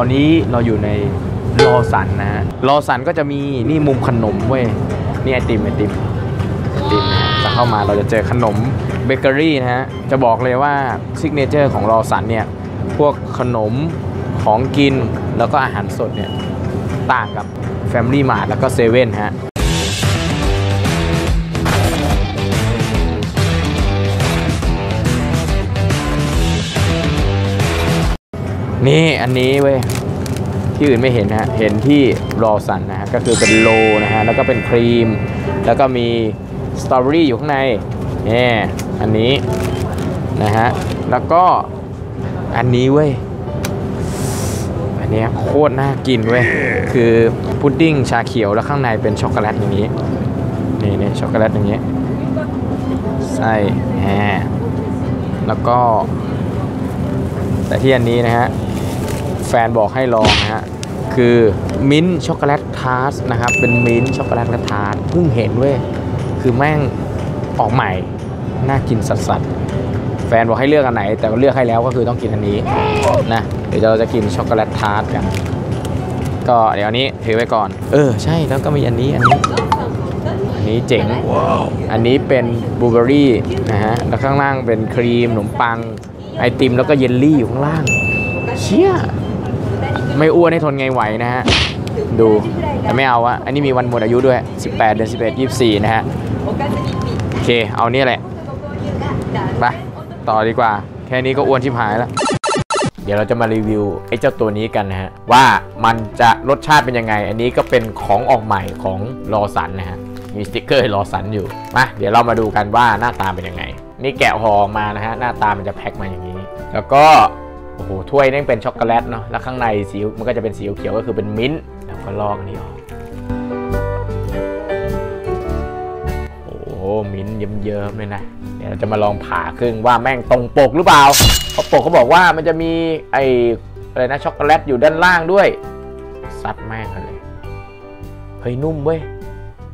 ตอนนี้เราอยู่ใน Lawson นะฮะ Lawson ก็จะมีนี่มุมขนมเว้ยนี่ไอติมไอติมไอติมนะจะเข้ามาเราจะเจอขนมเบเกอรี่นะฮะจะบอกเลยว่า signature ของ Lawson เนี่ยพวกขนมของกินแล้วก็อาหารสดเนี่ยต่างกับ Family Mart แล้วก็เซเว่นฮะ นี่อันนี้เว้ยที่อื่นไม่เห็นนะฮะเห็นที่ Lawson นะฮะก็คือเป็น roll นะฮะแล้วก็เป็นครีม แล้วก็มีสตรอเบอรี่อยู่ข้างในนี่อันนี้นะฮะแล้วก็อันนี้เว้ยอันนี้โคตรน่ากินเว้ยคือพุดดิ้งชาเขียวแล้วข้างในเป็นช็อกโกแลตอย่างนี้นี่นี่ช็อกโกแลตอย่างนี้ไส้แฮแล้วก็ แต่ที่อันนี้นะฮะ แฟนบอกให้ลองนะฮะคือมิ้นช็อกโกแลตทาร์ตนะครับเป็นมิ้นช็อกโกแลตและทาร์ตเพิ่งเห็นเว้ยคือแม่งออกใหม่ น่ากินสัสๆแฟนบอกให้เลือกอันไหน แต่เลือกให้แล้วก็คือต้องกินอันนี้นะเดี๋ยวเราจะกินช็อกโกแลตทาร์ตกัน ก็เดี๋ยวอันนี้ถือไว้ก่อน เออใช่แล้วก็มีอันนี้อันนี้ อันนี้เจ๋งอันนี้เป็นบลูเบอร์รี่นะฮะแล้วข้างล่างเป็นครีมขนมปังไอติมแล้วก็เยลลี่อยู่ข้างล่าง เชี่ย ไม่อ้วนให้ทนไงไหวนะฮะ ดูแต่ไม่เอาอะอันนี้มีวันหมดอายุด้วย 18 เดือน 11 24 นะฮะ โอเค เอาเนี่ยแหละ ไป ต่อดีกว่า แค่นี้ก็อ้วนชิบหายแล้ว เดี๋ยวเราจะมารีวิวไอ้เจ้าตัวนี้กันนะฮะ ว่ามันจะรสชาติเป็นยังไง อันนี้ก็เป็นของออกใหม่ของ Lawson นะฮะ มีสติกเกอร์ Lawson อยู่ มา เดี๋ยวเรามาดูกันว่าหน้าตาเป็นยังไง นี่แกะห่อมานะฮะ หน้าตามันจะแพ็คมาอย่างนี้ แล้วก็ โอ้โหถ้วยนี่เป็นช็อกโกแลตเนาะแล้วข้างในสีมันก็จะเป็นสีเขียวก็คือเป็นมิ้นท์แล้วก็ลอกอันนี้ออกโอ้โหมิ้นท์เยิ้มๆเลยนะเดี๋ยวเราจะมาลองผ่าครึ่งว่าแม่งตรงปกหรือเปล่าเพราะปกเขาบอกว่ามันจะมีไอ้อะไรนะช็อกโกแลตอยู่ด้านล่างด้วยซัดแม่งเลยเฮ้ยนุ่มเว้ย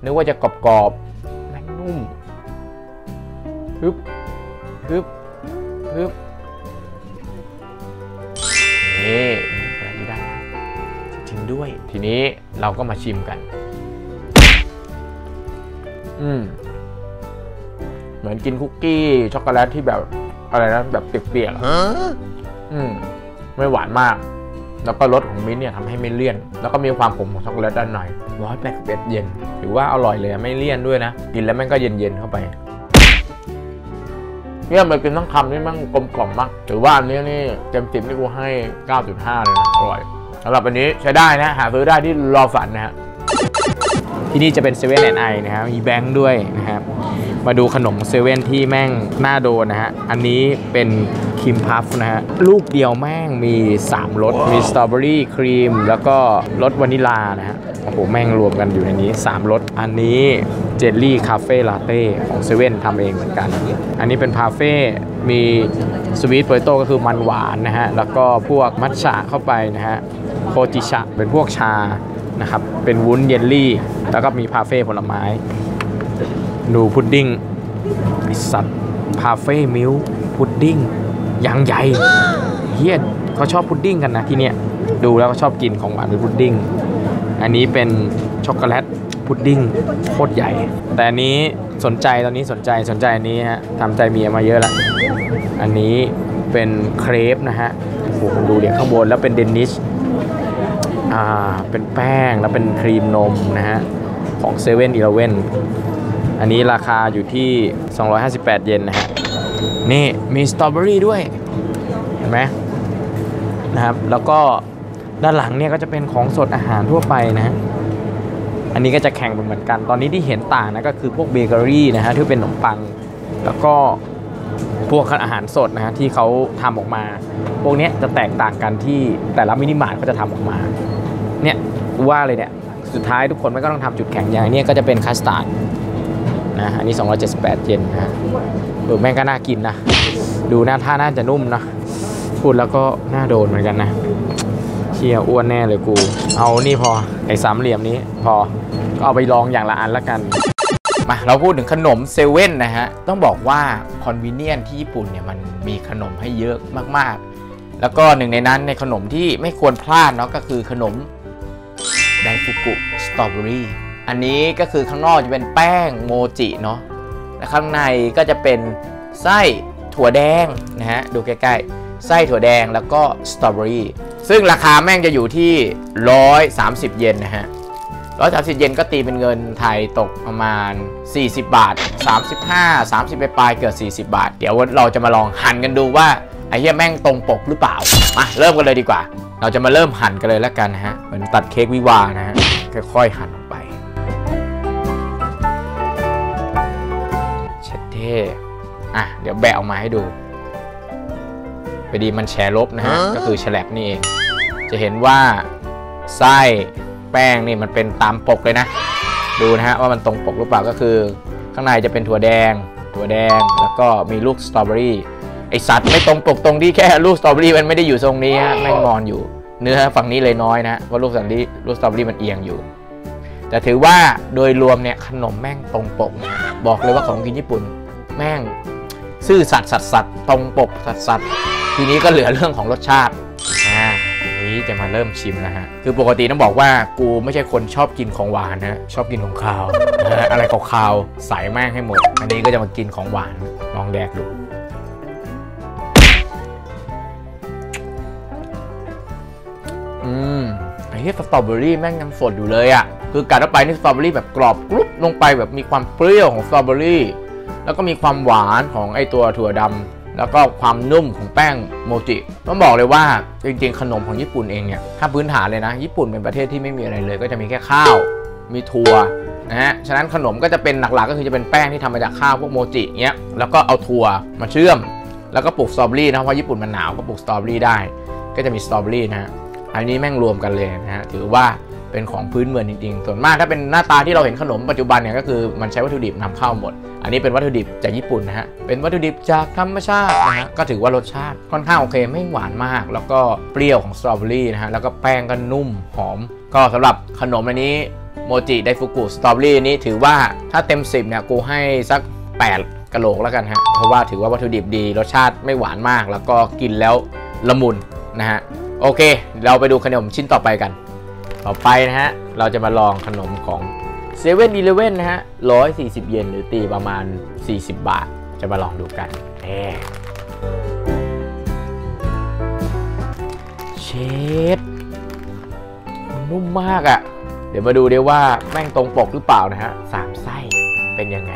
นึกว่าจะกรอบๆแม่งนุ่มฮึบฮึบฮึบ นี่ช็อกโกแลตอยู่ด้านล่างจริงๆด้วย ทีนี้เราก็มาชิมกัน อืมเหมือนกินคุกกี้ ช็อกโกแลตที่แบบอะไรนะแบบเปียกๆอะอืมไม่หวานมาก แล้วก็รสของมิ้นท์เนี่ยทำให้ไม่เลี่ยน แล้วก็มีความขมของช็อกโกแลตด้านในร้อยแปดสิบเอ็ดเยนถือว่าอร่อยเลยอะไม่เลี่ยนด้วยนะ กินแล้วมันก็เย็นๆเข้าไป เนี่ยมันเป็นทั้งคำที่มันกลมกล่อมมากถือว่าอันนี้นี่เต็มสิบนี่กูให้ 9.5 เลยนะอร่อยสำหรับอันนี้ใช้ได้นะ หาซื้อได้ที่รอฝันนะฮะที่นี่จะเป็น Seven & i นะครับมีแบงค์ด้วยนะครับ มาดูขนมเซเว่นที่แม่งน่าโดนนะฮะ อันนี้เป็น cream puff นะฮะ ลูกเดียวแม่งมี 3รส มีสตรอเบอรี่ครีม แล้วก็รสวานิลานะฮะ โอ้โห แม่งรวมกันอยู่ในนี้ 3รส อันนี้เจลลี่ cafe latte ของเซเว่นทำเองเหมือนกัน อันนี้เป็นพาเฟ่ มี sweet potato ก็คือมันหวานนะฮะ แล้วก็พวกมัทฉะเข้าไปนะฮะโฮจิฉะเป็นพวกชานะครับ เป็นวุ้นเยลลี่ แล้วก็มีพาเฟ่ผลไม้ ดูพุดดิ้งไอสัตว์ parfait milk pudding อ ย่างใหญ่เฮียเขาชอบพุดดิ้งกันนะที่เนี้ยดูแล้วก็ชอบกินของหวานเป็นพุดดิ้งอันนี้เป็นช็อกโกแลตพุดดิ้งโคตรใหญ่ แต่อันนี้สนใจตอนนี้สนใจสนใจอันนี้ฮะทำใจเมียมาเยอะละอันนี้เป็นเครปนะฮะโอ้โหดูเดี๋ยวข้างบนแล้วเป็นเดนิชอ่าเป็นแป้งแล้วเป็นครีมนมนะฮะของ7 e เ e ่ e ออันนี้ราคาอยู่ที่ 258 เยนนะฮะ นี่มีสตรอเบอรี่ด้วย เห็นไหมนะครับแล้วก็ด้านหลังเนี่ยก็จะเป็นของสดอาหารทั่วไปนะ อันนี้ก็จะแข่งเป็นเหมือนกัน ตอนนี้ที่เห็นต่างนะก็คือพวกเบเกอรี่นะฮะที่เป็นขนมปัง แล้วก็พวกอาหารสดนะฮะที่เขาทำออกมา พวกนี้จะแตกต่างกันที่แต่ละมินิมาร์ทก็จะทำออกมา เนี่ยกูว่าเลยเนี่ยสุดท้ายทุกคนไม่ก็ต้องทำจุดแข็งอย่างนี้ก็จะเป็นคัสตาร์ดนะอันนี้ 278 เยนนะฮะ เออแม่งก็น่ากินนะ ดูหน้าท่าน่าจะนุ่มนะ พูดแล้วก็น่าโดนเหมือนกันนะเชียอ้วนแน่เลยกู เอานี่พอไอ้สามเหลี่ยมนี้พอก็เอาไปลองอย่างละอันละกันมาเราพูดถึงขนมเซเว่นนะฮะ ต้องบอกว่า convenience ที่ญี่ปุ่นเนี่ยมันมีขนมให้เยอะมากๆ แล้วก็หนึ่งในนั้นในขนมที่ไม่ควรพลาดเนาะก็คือขนมไดฟุกุสตรอเบอรี่อันนี้ก็คือข้างนอกจะเป็นแป้งโมจิเนาะ และข้างในก็จะเป็นไส้ถั่วแดงนะฮะดูใกล้ๆไส้ถั่วแดงแล้วก็สตรอเบอรี่ซึ่งราคาแม่งจะอยู่ที่ 130 เยนนะฮะ130 เยนก็ตีเป็นเงินไทยตกประมาณ 40 บาท 35 30ไปปลายเกือบ40 บาท เดี๋ยวเราจะมาลองหั่นกันดูว่าไอ้เหี้ยแม่งตรงปกหรือเปล่า มาเริ่มกันเลยดีกว่า เราจะมาเริ่มหั่นกันเลยแล้วกันนะฮะ เหมือนตัดเค้กวิวานะฮะ ค่อยๆหั่น ออกไปเช็ดเท่อะเดี๋ยวแบะออกมาให้ดูพอดีมันแชร์ลบนะฮะก็คือแฉลบนี่เองจะเห็นว่าไส้แป้งนี่มันเป็นตามปกเลยนะ ดูนะฮะว่ามันตรงปกหรือเปล่าก็คือ ข้างในจะเป็นถั่วแดง ถั่วแดงแล้วก็มีลูกสตรอเบอรี่ไอสัตว์ไม่ตรงปกตรงที่แค่ลูกสตรอเบอรี่มันไม่ได้อยู่ทรงนี้ฮะแม่งงอนอยู่ เนื้อฝั่งนี้เลยน้อยนะเพราะลูกสตรอเบอรี่ลูกสตรอเบอรี่มันเอียงอยู่ แต่ถือว่าโดยรวมเนี่ยขนมแม่งตรงปกนะบอกเลยว่าของกินญี่ปุ่น แม่ง ซื่อสัตย์สัตย์สัตย์ตรงปกสัตย์สัตย์ทีนี้ก็เหลือเรื่องของรสชาติอ่านี้จะมาเริ่มชิมนะฮะ คือปกติต้องบอกว่ากูไม่ใช่คนชอบกินของหวานนะชอบกินของคาวนะฮะอะไรคาวใส่แม่งให้หมด อันนี้ก็จะมากินของหวานลองแดกดูอืมไอ้เหี้ยสตรอเบอรี่แม่งยังสดอยู่เลยอะ่ะ คือกัดเข้าไปนี่สตรอเบอรี่แบบกรอบกรุบลงไปแบบมีความเปรี้ยวของสตรอเบอรี่ แล้วก็มีความหวานของไอตัวถั่วดำแล้วก็ความนุ่มของแป้งโมจิต้องบอกเลยว่าจริงๆ ขนมของญี่ปุ่นเองเนี่ยถ้าพื้นฐานเลยนะ ญี่ปุ่นเป็นประเทศที่ไม่มีอะไรเลย ก็จะมีแค่ข้าว มีถั่วนะฮะฉะนั้นขนมก็จะเป็นหลักๆ ก็คือจะเป็นแป้งที่ทำมาจากข้าวพวกโมจิเงี้ยแล้วก็เอาถั่วมาเชื่อม แล้วก็ปลูกสตรอเบอรี่นะเพราะญี่ปุ่นมันหนาวก็ปลูกสตรอเบอรี่ได้ ก็จะมีสตรอเบอรี่นะฮะอันนี้แม่งรวมกันเลยนะฮะถือว่า เป็นของพื้นเมืองจริงๆ ส่วนมากถ้าเป็นหน้าตาที่เราเห็นขนมปัจจุบันเนี่ยก็คือมันใช้วัตถุดิบนำเข้าหมด อันนี้เป็นวัตถุดิบจากญี่ปุ่นนะฮะ เป็นวัตถุดิบจากธรรมชาตินะฮะ ก็ถือว่ารสชาติค่อนข้างโอเคไม่หวานมาก แล้วก็เปรี้ยวของสตรอเบอรี่นะฮะ แล้วก็แป้งก็นุ่มหอม ก็สำหรับขนมอันนี้โมจิไดฟุกุสตรอเบอรี่นี้ถือว่าถ้าเต็ม 10เนี่ยกูให้สัก 8กะโหลกแล้วกันฮะ เพราะว่าถือว่าวัตถุดิบดีรสชาติไม่หวานมาก แล้วก็กินแล้วละมุนนะฮะ โอเค เราไปดูขนมชิ้นต่อไปกัน ต่อไปนะฮะ เราจะมาลองขนมของเซเว่นอีเลเว่นนะฮะ140เยนหรือตีประมาณ 40 บาท จะมาลองดูกันแหมเชดมันนุ่มมากอะ่ะ เดี๋ยวมาดูดีว่าแม่งตรงปกหรือเปล่านะฮะสามไส้เป็นยังไง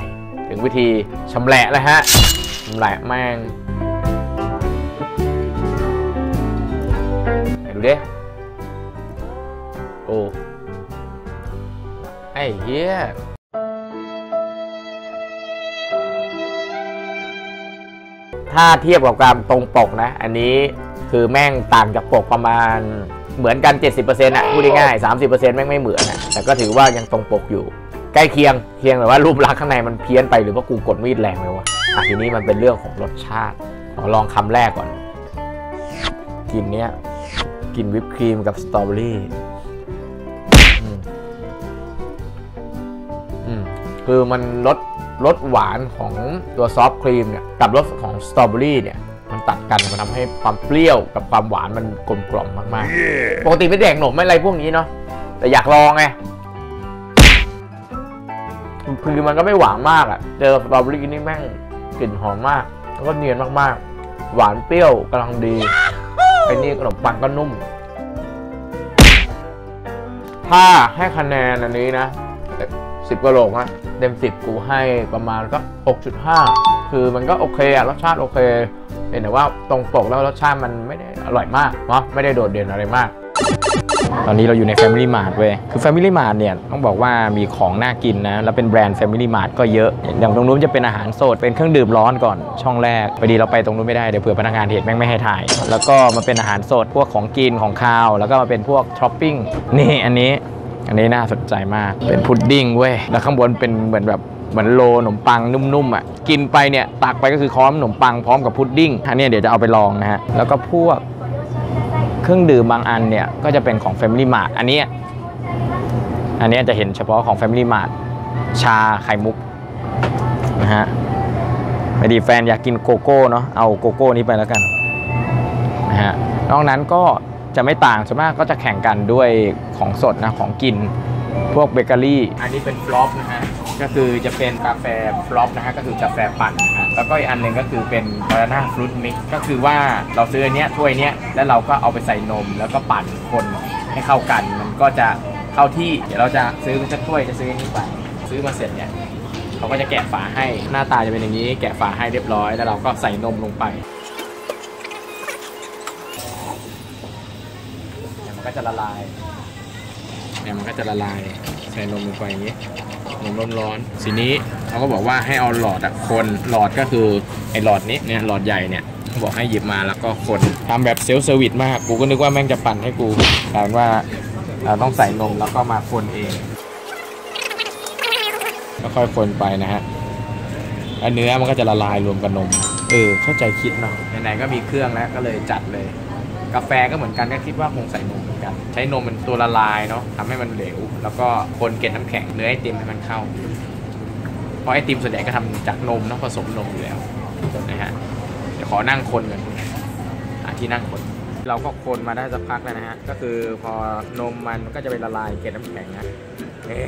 ถึงวิธีชำแหละแล้วฮะชำแหละแม่งดูดิ โอ ไอ้เหี้ยถ้าเทียบกับความตรงปกนะ อันนี้คือแม่งต่างจากปกประมาณเหมือนกัน 70%อะพูดง่ายๆ30%แม่งไม่เหมือนอะแต่ก็ถือว่ายังตรงปกอยู่ ใกล้เคียงเคียงแต่ว่ารูปลักษณ์ข้างในมันเพี้ยนไปหรือว่ากูกดมีดแรงไปวะอะทีนี้มันเป็นเรื่องของรสชาติขอลองคำแรกก่อน กินเนี้ยกินวิปครีมกับสตรอเบอรี่ คือมันรสรสหวานของตัวซอฟต์ครีมเนี่ยกับรสของสตรอเบอรี่เนี่ยมันตัดกันมันทำให้ความเปรี้ยวกับความหวานมันกลมกล่อมมากๆ ปกติไม่แดกหนมไม่อะไรพวกนี้เนาะแต่อยากลองไงคือมันก็ไม่หวานมากอะเจอสตรอเบอรี่นี่แม่งกลิ่นหอมมาก แล้วก็เนียนมากๆ หวานเปรี้ยวกำลังดีไอ้นี่ขนมปังก็นุ่ม ถ้าให้คะแนนอันนี้นะ สิบกะโหลกนะเต็มสิบกูให้ประมาณก็หกจุดห้าคือมันก็โอเคอะรสชาติโอเคเพียงแต่ว่าตรงปกแล้วรสชาติมันไม่ได้อร่อยมากเนาะไม่ได้โดดเด่นอะไรมาก ตอนนี้เราอยู่ใน Family Mart เว้ย คือ Family Mart เนี่ย ต้องบอกว่ามีของน่ากินนะ แล้วเป็นแบรนด์ Family Mart ก็เยอะ อย่างตรงนู้นจะเป็นอาหารสด เป็นเครื่องดื่มร้อนก่อนช่องแรกพอดีเราไปตรงนู้นไม่ได้ เดี๋ยวเผื่อพนักงานเห็นแม่งไม่ให้ถ่าย แล้วก็มาเป็นอาหารสด พวกของกินของคาว แล้วก็มาเป็นพวกท็อปปิ้ง นี่อันนี้ อันนี้น่าสนใจมาก เป็นพุดดิ้งเว้ย แล้วข้างบนเป็นเหมือนแบบเหมือน roll ขนมปังนุ่มๆอะ กินไปเนี่ยตักไปก็คือพร้อมขนมปังพร้อมกับพุดดิ้ง อันนี้เดี๋ยวจะเอาไปลองนะฮะ แล้วก็พวกเครื่องดื่มบางอันเนี่ยก็จะเป็นของ Family Mart อันนี้อันนี้จะเห็นเฉพาะของ Family Mart ชาไข่มุกนะฮะไม่ดีแฟนอยากกินโกโก้เนาะ เอาโกโก้นี้ไปแล้วกันนะฮะ นอกนั้นก็ จะไม่ต่างส่วนมากก็จะแข่งกันด้วยของสดนะของกินพวกเบเกอรี่ อันนี้เป็น frappe นะฮะ ก็คือจะเป็นกาแฟ frappe นะฮะ ก็คือกาแฟปั่นนะฮะ แล้วก็อีกอันหนึ่งก็คือเป็น banana fruit mix ก็คือว่าเราซื้ออันเนี้ยถ้วยเนี้ย แล้วเราก็เอาไปใส่นม แล้วก็ปั่นคนให้เข้ากัน มันก็จะเข้าที่ เดี๋ยวเราจะซื้อสักถ้วยจะซื้ออันนี้ไป ซื้อมาเสร็จเนี่ยเขาก็จะแกะฝาให้ หน้าตาจะเป็นอย่างนี้ แกะฝาให้เรียบร้อย แล้วเราก็ใส่นมลงไป ก็จะละลายเนี่ยมันก็จะละลายใส่นมลงไปอย่างนี้นมร้อนๆทีนี้เขาก็บอกว่าให้เอาหลอดอะคนหลอดก็คือไอ้หลอดนี้เนี่ยหลอดใหญ่เนี่ยเขาบอกให้หยิบมาแล้วก็คนทำแบบ self service มากกูก็นึกว่าแม่งจะปั่นให้กูกลายว่าเราต้องใส่นมแล้วก็มาคนเองก็ค่อยคนไปนะฮะเนื้อมันก็จะละลายรวมกับนม เออ เข้าใจคิดเนาะไหนๆก็มีเครื่องแล้วก็เลยจัดเลย กาแฟก็เหมือนกันก็คิดว่าคงใส่นม กัน ใช้นมเป็นตัวละลายเนาะทำให้มันเหลว แล้วก็คนเกล็ดน้ำแข็งเนื้อไอติมให้มันเข้า เพราะไอติมส่วนใหญ่ก็ทำจากนมเนาะผสมนมอยู่แล้วนะฮะเดี๋ยวขอนั่งคนกันหาที่นั่งคน เราก็คนมาได้สักพักแล้วนะฮะก็คือพอนมมันก็จะไปละลายเกล็ดน้ำแข็งนะนี่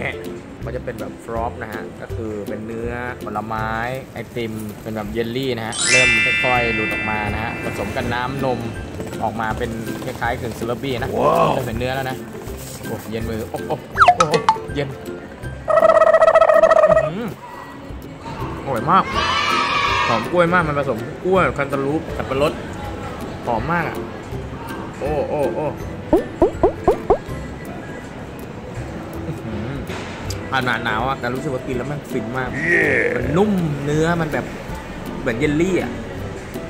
มันจะเป็นแบบฟรอปนะฮะ ก็คือเป็นเนื้อผลไม้ไอติม เป็นแบบเยลลี่นะฮะ เริ่มค่อยๆหลุดออกมานะฮะ ผสมกับน้ำนม ออกมาเป็นคล้ายๆกึ่งสลับบี้นะเริ่มเป็นเนื้อแล้วนะโอ้เย็นมือโอ้โอ้โอ้โอ้เย็นอื้อหืออร่อยมากหอมกล้วยมากมันผสมกล้วยคันตาลูปสับปะรดหอมมากอะโอ้โอ้โอ้อื้อหือผ่านหนาหนาวอะแต่รู้สึกว่ากินแล้วมันฟินมาก มันนุ่มเนื้อมันแบบเหมือนเยลลี่อะ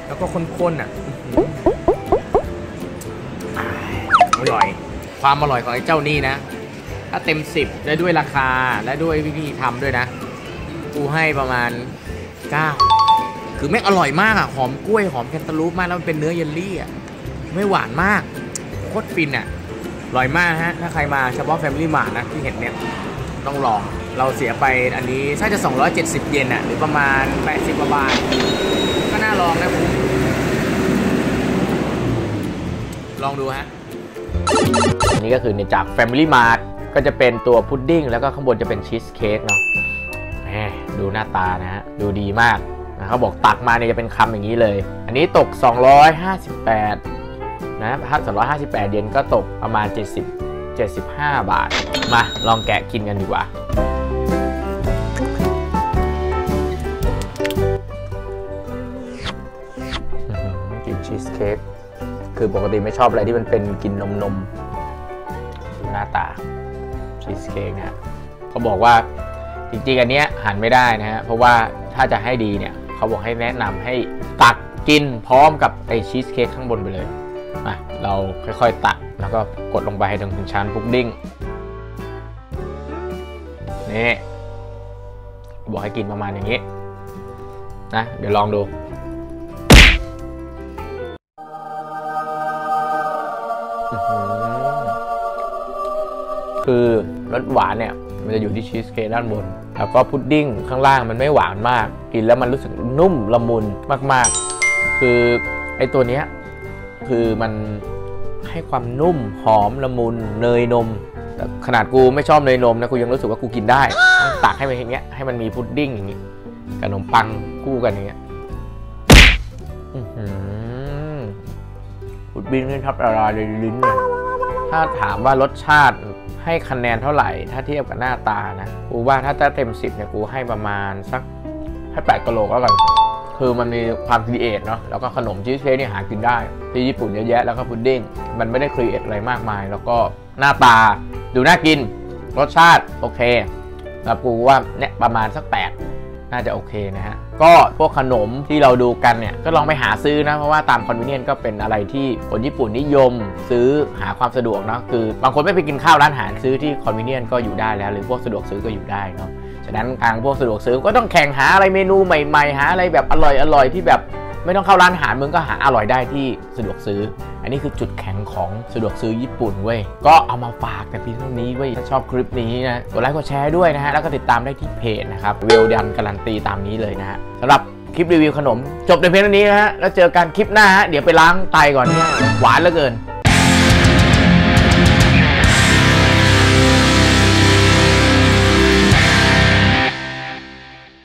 แล้วก็ข้นๆอะ อร่อย ความอร่อยของไอ้เจ้านี่นะ ถ้าเต็ม10และด้วยราคาและด้วยวิธีทำด้วยนะ กูให้ประมาณ 9 คือแม่อร่อยมากอะ หอมกล้วยหอมแคนตาลูปมากแล้วมันเป็นเนื้อเยลลี่อะ ไม่หวานมาก โคตรฟินอะอร่อยมากฮะ ถ้าใครมาเฉพาะ Family Mart นะที่เห็นเนี่ย ต้องลอง เราเสียไปอันนี้น่าจะ 270 เยนอะ หรือประมาณ 80กว่าบาท ก็น่าลองนะคุณลองดูฮะ อันนี้ก็คือในจาก Family Mart ก็จะเป็นตัวพุดดิ้งแล้วก็ข้างบนจะเป็นชีสเค้กเนาะแหมดูหน้าตานะฮะ ดูดีมากนะเขาบอกตักมาเนี่ยจะเป็นคำอย่างนี้เลย อันนี้ตก 258 นะถ้า258เยนก็ตกประมาณ 70 75 บาท มาลองแกะกินกันดีกว่า กินชีสเค้ก คือปกติไม่ชอบอะไรที่มันเป็นกินนมนมหน้าตาชีสเค้กเนี่ยเขาบอกว่าจริงๆอันเนี้ยหันไม่ได้นะฮะเพราะว่าถ้าจะให้ดีเนี่ยเขาบอกให้แนะนำให้ตักกินพร้อมกับไอชีสเค้กข้างบนไปเลยมาเราค่อยๆตักแล้วก็กดลงไปให้ถึงถึงชั้นพุดดิ้งนี่บอกให้กินประมาณอย่างนี้นะเดี๋ยวลองดู คือรสหวานเนี่ยมันจะอยู่ที่ชีสเค้กด้านบน แล้วก็พุดดิ้งข้างล่างมันไม่หวานมาก กินแล้วมันรู้สึกนุ่มละมุนมากๆ คือไอตัวเนี้ยคือมันให้ความนุ่มหอมละมุนเนยนมแต่ขนาดกูไม่ชอบเนยนมนะกูยังรู้สึกว่ากูกินได้ต้องตักให้มันอย่างเงี้ยให้มันมีพุดดิ้งอย่างงี้กับขนมปังคู่กันอย่างเงี้ยอื้อหือพุดดิ้งนี่ทับละลายในลิ้นเลยถ้าถามว่ารสชาติ ให้คะแนนเท่าไหร่ ถ้าเทียบกับหน้าตานะ กูว่าถ้าเต็ม 10เนี่ยกูให้ประมาณสักให้8กะโหลกแล้วกัน คือมันมีความ create เนาะ แล้วก็ขนมชีสเค้กนี่หากินได้ ที่ญี่ปุ่นเยอะแยะ แล้วก็พุดดิ้ง มันไม่ได้ create อะไรมากมาย แล้วก็หน้าตาดูน่ากิน รสชาติโอเคแล้วกูว่าเนี่ยประมาณสัก 8 น่าจะโอเคนะฮะ ก็พวกขนมที่เราดูกันเนี่ย ก็ลองไปหาซื้อนะ เพราะว่าตาม convenient ก็เป็นอะไรที่คนญี่ปุ่นนิยม ซื้อหาความสะดวกเนาะคือบางคนไม่ไปกินข้าวร้านอาหารซื้อที่ convenient ก็อยู่ได้แล้ว หรือพวกสะดวกซื้อก็อยู่ได้เนาะฉะนั้นทางพวกสะดวกซื้อก็ต้องแข่งหาอะไรเมนูใหม่ๆ หาอะไรแบบอร่อยๆที่แบบไม่ต้องเข้าร้านอาหารมึงก็หาอร่อยได้ที่สะดวกซื้อ อันนี้คือจุดแข็งของสะดวกซื้อญี่ปุ่นเว้ย ก็เอามาฝากแต่เพียงเท่านี้เว้ย ถ้าชอบคลิปนี้นะ กดไลค์ กดแชร์ด้วยนะฮะ แล้วก็ติดตามได้ที่เพจนะครับ เวลดันการันตีตามนี้เลยนะฮะสำหรับคลิปรีวิวขนม จบในเพียงเท่านี้นะฮะ แล้วเจอกันคลิปหน้าฮะ เดี๋ยวไปล้างไตก่อนเนี่ยหวานเหลือเกิน